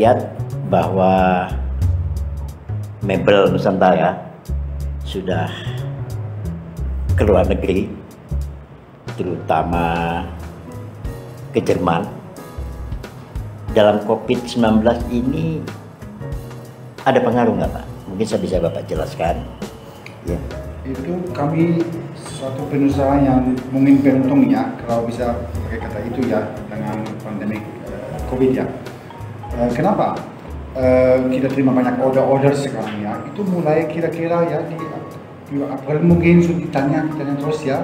lihat bahwa mebel Nusantara sudah ke luar negeri, terutama ke Jerman. Dalam COVID-19 ini ada pengaruh nggak Pak? Mungkin saya bisa Bapak jelaskan. Ya. itu kami suatu pengusaha yang mungkin beruntung ya kalau bisa pakai kata itu ya dengan pandemi eh, COVID ya. Eh, kenapa? Eh, kita terima banyak order-order sekarang ya. Itu mulai kira-kira ya di, di April mungkin sudah ditanya, ditanya terus ya.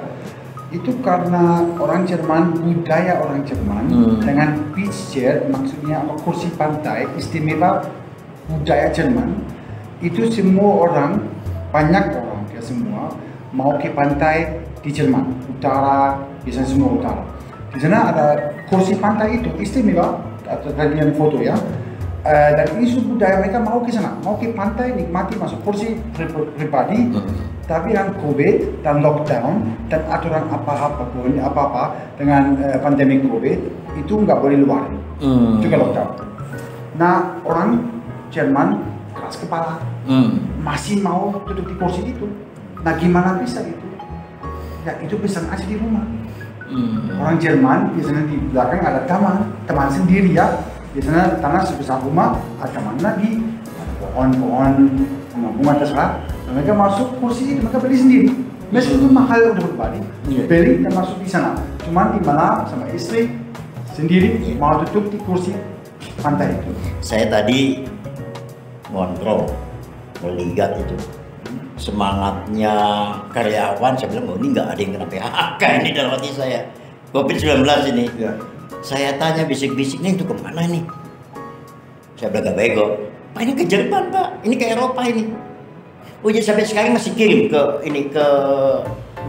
Itu karena orang Jerman, budaya orang Jerman Hmm. dengan beach chair maksudnya apa, kursi pantai istimewa budaya Jerman itu semua orang banyak orang ya semua mau ke pantai di Jerman utara biasanya semua utara di sana ada kursi pantai itu istimewa atau kalian foto ya Eh, dan ini sudah budaya mereka mau ke sana mau ke pantai nikmati masuk kursi pri- pribadi tapi dengan COVID dan lockdown dan aturan apa-apa pun apa-apa dengan eh, pandemi COVID itu nggak boleh luar Hmm. juga lockdown. Nah orang Jerman keras kepala Hmm. masih mau duduk di kursi itu. Nah gimana bisa itu? Ya itu pesan aja di rumah. Hmm. Orang Jerman biasanya di belakang ada taman, taman sendiri ya. Biasanya tanah sebesar rumah, ada taman lagi, ada pohon-pohon, bunga-bunga terserah. Dan mereka masuk kursi itu, mereka beli sendiri. Meskipun mahal untuk pribadi, Iya. beli dan masuk di sana. Cuman di mana sama istri sendiri Iya. mau duduk di kursi pantai itu. Saya tadi ngontrol melihat itu semangatnya karyawan saya bilang oh ini nggak ada yang kena PHK ini dalam hati saya. COVID-19 ini. Ya. saya tanya bisik-bisiknya itu ke mana nih saya bilang gak bego. Pak ini ke Jerman pak. Ini ke Eropa ini. Oh jadi sampai sekarang masih kirim ke ini ke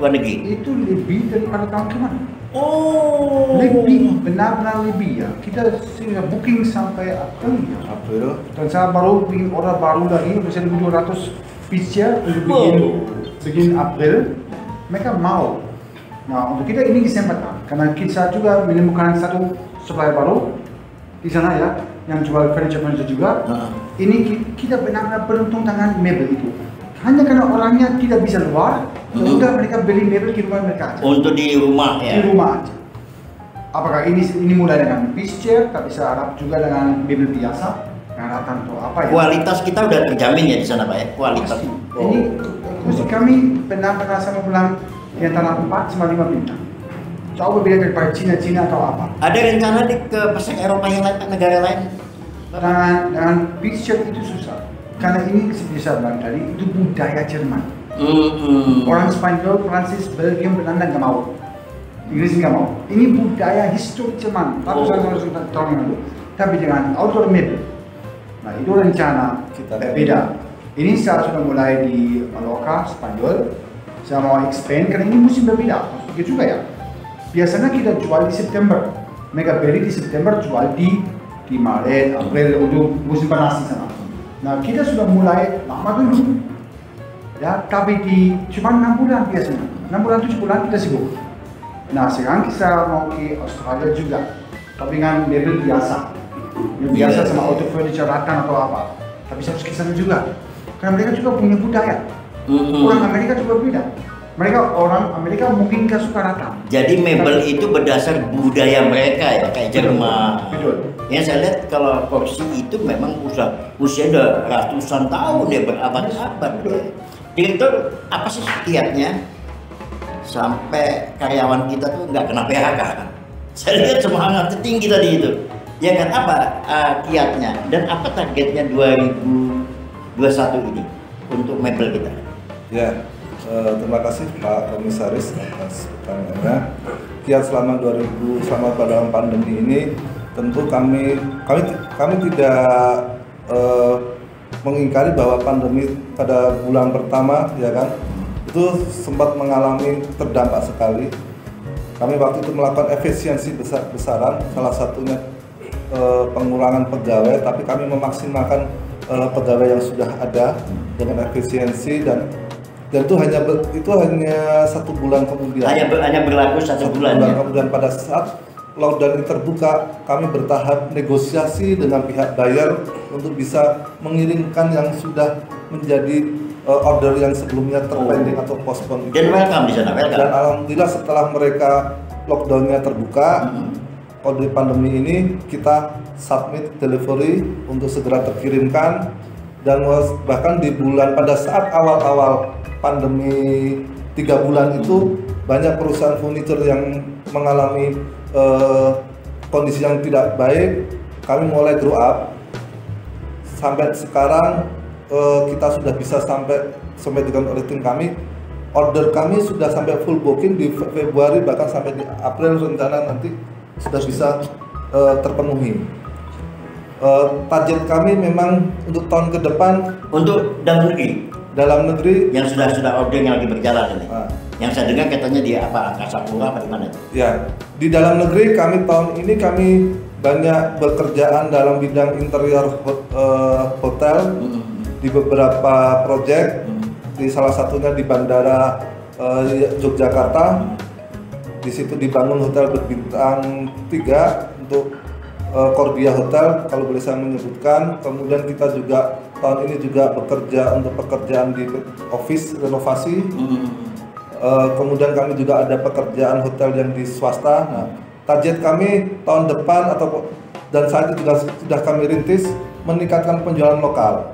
luar negeri. Itu lebih daripada tahun kemarin. oh. Lebih, benar-benar lebih ya. Kita sudah booking sampai April ya. April. Dan saya baru bikin order baru lagi untuk 1200 pizza untuk bikin Wow. bikin April. Mereka mau. Nah untuk kita ini kesempatan karena kita juga menemukan satu supplier baru di sana ya yang jual furniture furniture juga. Nah. Ini ki- kita benar-benar beruntung dengan mebel itu. Hanya karena orangnya tidak bisa luar, ya Hmm. udah mereka beli mebel di rumah mereka aja untuk di rumah di ya rumah aja. Apakah ini ini mulai dengan beach chair, tapi bisa harap juga dengan mebel biasa, dengan ratan atau apa ya? kualitas kita udah terjamin ya di sana pak ya kualitas Pasti. Oh. Ini kursi kami benar-benar sama bilang di antara 4 sama 5 bintang. Jauh berbeda daripada Cina-Cina atau apa. Ada rencana di ke pasar Eropa yang lain, negara lain? Dengan, dengan beach chair itu susah. Karena ini saya bilang tadi, itu budaya Jerman. Hmm. Orang Spanyol, Prancis, Belgium, Belanda nggak mau. Inggris nggak mau. Ini budaya histori Jerman. Ratusan Oh. tahun yang lalu. Tapi dengan outdoor mebel. Nah itu rencana Kita- berbeda. Ini saya sudah mulai di Mallorca, Spanyol. Saya mau expand karena ini musim berbeda. Maksudnya juga ya. Biasanya kita jual di September. Mereka beli di September, jual di di Maret, April untuk musim panas di sana. Nah kita sudah mulai lama dulu ya tapi di cuma enam bulan biasanya enam bulan tujuh bulan kita sibuk nah sekarang kita mau ke Australia juga tapi dengan mebel biasa yang biasa sama auto furniture ratang atau apa tapi saya harus ke sana juga karena mereka juga punya budaya Hmm. orang Amerika juga beda mereka orang Amerika mungkin nggak suka ratang Jadi mebel itu berdasar budaya mereka ya, kayak Jerman. betul Yang saya lihat kalau kursi itu memang usia usia udah ratusan tahun ya berabad-abad. Direktur apa sih kiatnya sampai karyawan kita tuh nggak kena PHK? Saya lihat semangat tinggi tadi itu. Ya kan apa uh, kiatnya dan apa targetnya 2021 ini untuk mebel kita? Ya, eh, terima kasih Pak Komisaris atas pertanyaannya. Kiat selama 2000 selama pada pandemi ini tentu kami kami kami tidak eh, mengingkari bahwa pandemi pada bulan pertama ya kan itu sempat mengalami terdampak sekali. Kami waktu itu melakukan efisiensi besar besaran salah satunya eh, pengurangan pegawai tapi kami memaksimalkan eh, pegawai yang sudah ada dengan efisiensi dan dan itu hanya ber- itu hanya satu bulan kemudian Hanya ber- hanya berlaku satu, satu bulan, ya. kemudian pada saat lockdown ini terbuka, kami bertahap negosiasi dengan pihak buyer untuk bisa mengirimkan yang sudah menjadi uh, order yang sebelumnya terpending atau postpone. Dan welcome di sana, welcome. Dan alhamdulillah setelah mereka lockdownnya terbuka, Hmm. Kode pandemi ini kita submit delivery untuk segera terkirimkan dan bahkan di bulan pada saat awal-awal pandemi tiga bulan itu banyak perusahaan furniture yang mengalami eh, kondisi yang tidak baik. Kami mulai grow up. Sampai sekarang eh, kita sudah bisa sampai sampai dengan tim kami. Order kami sudah sampai full booking di Fe- Februari bahkan sampai di April rencana nanti sudah bisa eh, terpenuhi. Eh, target kami memang untuk tahun ke depan Untuk dalam negeri dalam negeri yang sudah sudah order yang lagi berjalan ini. Ah. Yang saya dengar katanya di apa Angkasa Pura apa di mana itu? ya di dalam negeri kami tahun ini kami banyak bekerjaan dalam bidang interior hot- eh, hotel di beberapa proyek di salah satunya di bandara eh, Yogyakarta di situ dibangun hotel berbintang tiga untuk eh, Cordia Hotel kalau boleh saya menyebutkan kemudian kita juga tahun ini juga bekerja untuk pekerjaan di office renovasi Eh, kemudian kami juga ada pekerjaan hotel yang di swasta. Nah, target kami tahun depan atau dan saat itu juga sudah kami rintis meningkatkan penjualan lokal.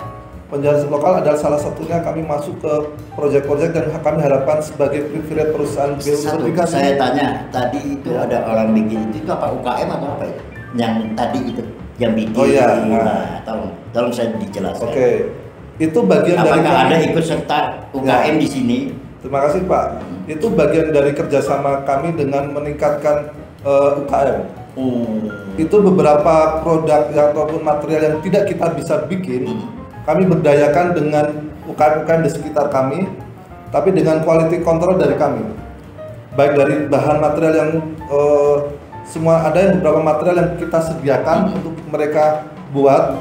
Penjualan lokal adalah salah satunya kami masuk ke proyek-proyek dan kami harapkan sebagai preferred perusahaan Satu, sertifikat saya tanya tadi itu Ya. ada orang bikin itu, itu apa UKM atau apa itu? Yang tadi itu yang bikin. Oh, iya. Nah, tolong tolong saya dijelaskan. Oke, itu bagian dari Apakah kami- ada ikut serta UKM Ya. di sini? Terima kasih Pak. Itu bagian dari kerjasama kami dengan meningkatkan eh, UKM. Hmm. itu beberapa produk ataupun material yang tidak kita bisa bikin kami berdayakan dengan UKM-UKM di sekitar kami tapi dengan quality control dari kami. Baik dari bahan material yang eh, semua ada yang beberapa material yang kita sediakan untuk mereka buat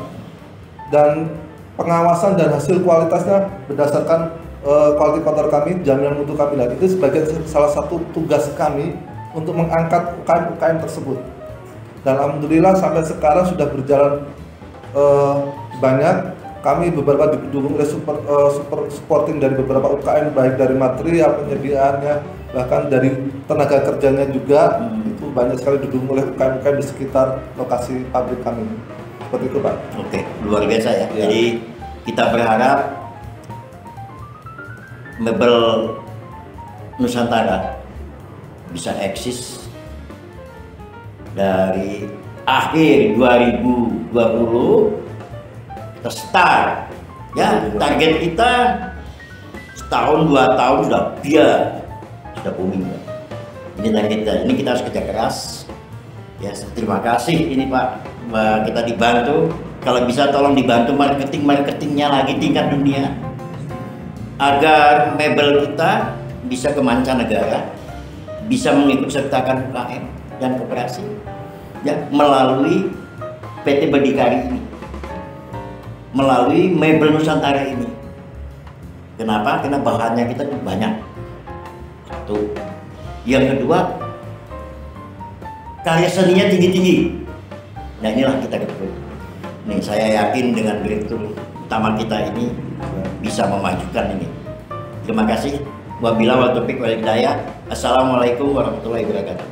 dan pengawasan dan hasil kualitasnya berdasarkan eh, quality control kami jaminan mutu kami. Dan itu sebagai salah satu tugas kami untuk mengangkat UKM-UKM tersebut. Dan alhamdulillah sampai sekarang sudah berjalan eh, banyak kami beberapa didukung oleh super, eh, super supporting dari beberapa UKM baik dari material penyediaannya bahkan dari tenaga kerjanya juga itu banyak sekali didukung oleh UKM-UKM di sekitar lokasi pabrik kami seperti itu pak Oke, luar biasa ya. Ya. Jadi kita berharap mebel Nusantara bisa eksis dari akhir 2020 ke start. Ya, target kita setahun dua tahun sudah biar sudah booming. Pak. Ini target kita. Ini kita harus kerja keras. Ya, terima kasih ini Pak, kita dibantu. Kalau bisa tolong dibantu marketing marketingnya lagi tingkat dunia agar mebel kita bisa ke mancanegara, bisa mengikut sertakan UKM dan koperasi ya melalui PT Berdikari ini, melalui mebel Nusantara ini. Kenapa? Karena bahannya kita banyak. Satu. Yang kedua, karya seninya tinggi-tinggi. Nah inilah kita ketemu. Nih saya yakin dengan direktur utama kita ini bisa memajukan ini. Terima kasih. Wabila wa taufiq wal hidayah. Assalamualaikum warahmatullahi wabarakatuh.